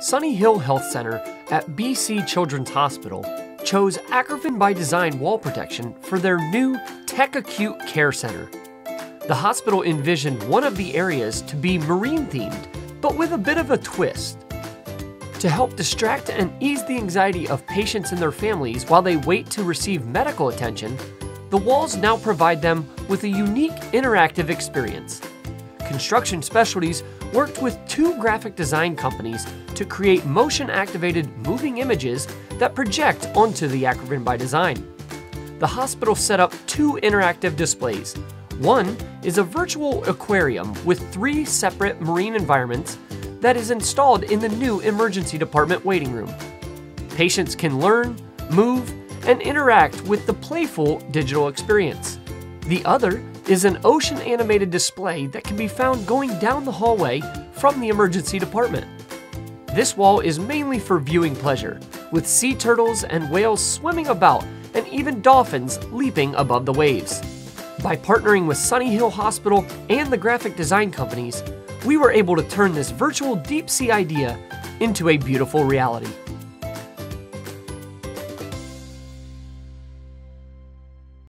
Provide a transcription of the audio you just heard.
Sunny Hill Health Center at BC Children's Hospital chose Acrovyn by Design wall protection for their new Teck Acute Care Center. The hospital envisioned one of the areas to be marine themed, but with a bit of a twist. To help distract and ease the anxiety of patients and their families while they wait to receive medical attention, the walls now provide them with a unique interactive experience. Construction Specialties worked with two graphic design companies to create motion activated moving images that project onto the Acrovyn by Design. The hospital set up two interactive displays. One is a virtual aquarium with three separate marine environments that is installed in the new emergency department waiting room. Patients can learn, move, and interact with the playful digital experience. The other is an ocean animated display that can be found going down the hallway from the emergency department. This wall is mainly for viewing pleasure, with sea turtles and whales swimming about and even dolphins leaping above the waves. By partnering with Sunny Hill Hospital and the graphic design companies, we were able to turn this virtual deep sea idea into a beautiful reality.